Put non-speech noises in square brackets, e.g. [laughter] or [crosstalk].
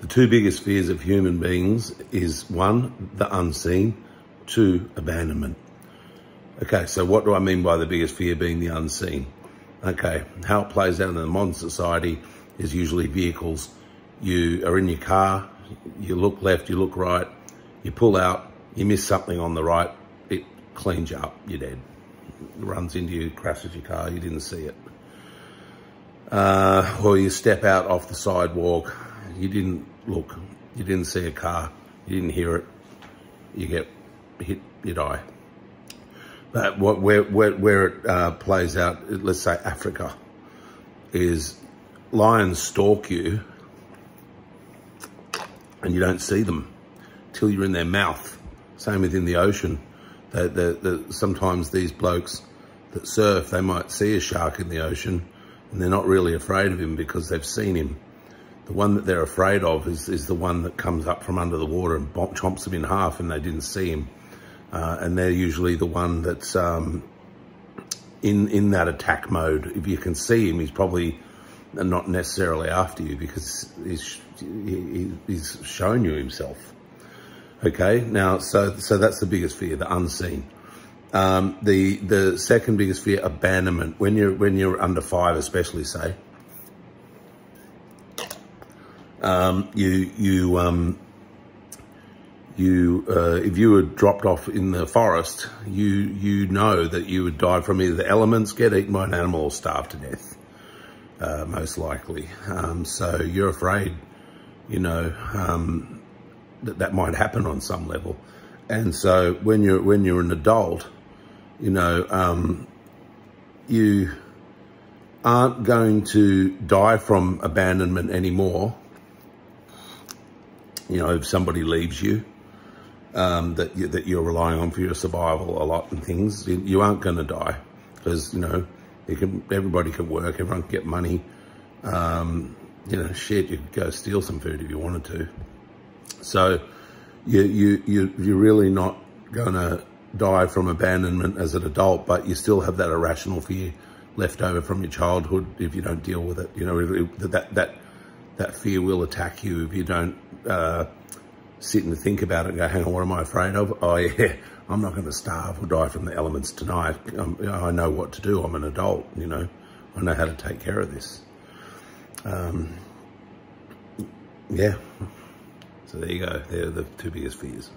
The two biggest fears of human beings is one, the unseen, two, abandonment. Okay, so what do I mean by the biggest fear being the unseen? Okay, how it plays out in the modern society is usually vehicles. You are in your car, you look left, you look right, you pull out, you miss something on the right, it cleans you up, you're dead. It runs into you, crashes your car, you didn't see it. Uh, or you step out off the sidewalk, you didn't look, you didn't see a car, you didn't hear it, you get hit, you die. But what, where, where, where it uh, plays out, let's say Africa, is lions stalk you and you don't see them till you're in their mouth. Same within the ocean. Sometimes these blokes that surf, they might see a shark in the ocean and they're not really afraid of him because they've seen him. The one that they're afraid of is, is the one that comes up from under the water and chomps them in half and they didn't see him. Uh, and they're usually the one that's um, in, in that attack mode. If you can see him, he's probably not necessarily after you because he's, he, he's shown you himself. Okay, now, so, so that's the biggest fear, the unseen. Um, the, the second biggest fear, abandonment. When you're, when you're under five, especially say, um, you, you, um, you, uh, if you were dropped off in the forest, you, you know that you would die from either the elements, get eaten by an animal or starve to death, uh, most likely. Um, so you're afraid, you know, um, that that might happen on some level. And so when you're, when you're an adult, you know, um, you aren't going to die from abandonment anymore. You know, if somebody leaves you, um, that you, that you're relying on for your survival a lot and things, you aren't going to die because you know you can. Everybody can work. Everyone can get money. Um, you know, shit, you could go steal some food if you wanted to. So you you you you're really not going to die from abandonment as an adult, but you still have that irrational fear left over from your childhood if you don't deal with it. You know that that that fear will attack you if you don't. Uh, sit and think about it and go, hang on, what am I afraid of? Oh, [laughs] yeah, I'm not going to starve or die from the elements tonight. Um, I know what to do. I'm an adult, you know. I know how to take care of this. Um, yeah. So there you go. They're the two biggest fears.